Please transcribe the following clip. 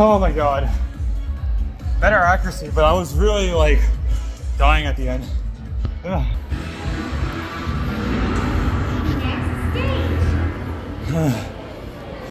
Oh my god. Better accuracy, but I was really like dying at the end. Ugh. Next stage.